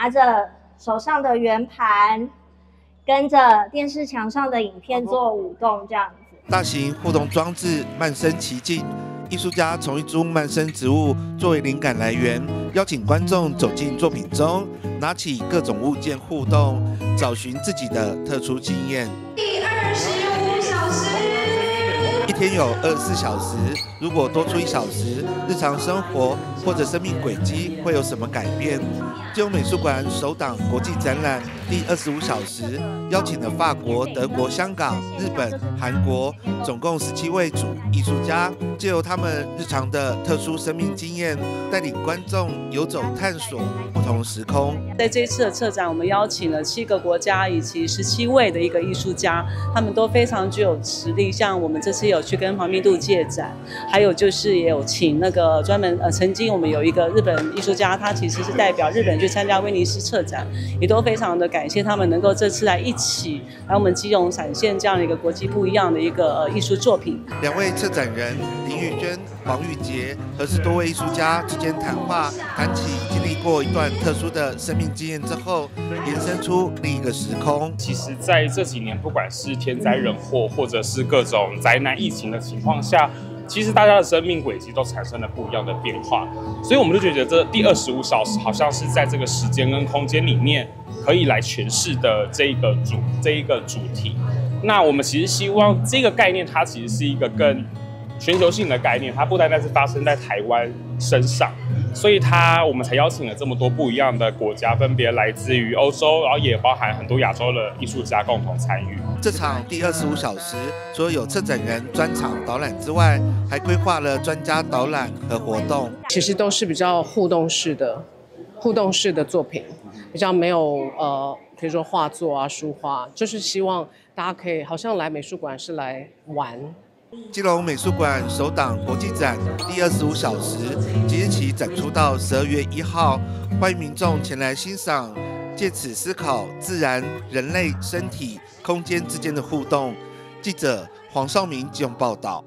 拿着手上的圆盘，跟着电视墙上的影片做舞动，这样子。大型互动装置漫生奇境，艺术家从一株漫生植物作为灵感来源，邀请观众走进作品中，拿起各种物件互动，找寻自己的特殊经验。第二十五小时，一天有二十四小时，如果多出一小时，日常生活或者生命轨迹会有什么改变？金融美术馆首档国际展览第二十五小时，邀请了法国、德国、香港、日本、韩国，总共十七位主艺术家，借由他们日常的特殊生命经验，带领观众游走探索不同时空。在这一次的策展，我们邀请了七个国家以及十七位的一个艺术家，他们都非常具有实力。像我们这次有去跟黄密度借展，还有就是也有请那个专门呃，曾经我们有一个日本艺术家，他其实是代表日本去参加威尼斯策展，也都非常的感谢他们能够这次来一起来我们基隆展现这样的一个国际不一样的一个呃艺术作品。两位策展人林玉娟、黄玉杰和是多位艺术家之间谈话，谈起经历过一段特殊的生命经验之后，延伸出另一个时空。其实，在这几年，不管是天灾人祸，或者是各种灾难、疫情情的情况下，其实大家的生命轨迹都产生了不一样的变化。所以，我们就觉得这第二十五小时好像是在这个时间跟空间里面可以来诠释的这一个主这一个主题。那我们其实希望这个概念，它其实是一个更全球性的概念，它不单单是发生在台湾身上。所以它，我们才邀请了这么多不一样的国家，分别来自于欧洲，然后也包含很多亚洲的艺术家共同参与。这场第二十五小时，除了有策展人专场导览之外，还规划了专家导览和活动。其实都是比较互动式的、互动式的作品，比较没有呃，比如说画作啊、书画，就是希望大家可以好像来美术馆是来玩。基隆美术馆首档国际展第二十五小时，即日起展出到十二月一号，欢迎民众前来欣赏，借此思考自然、人类、身体、空间之间的互动。记者黄少明用报道。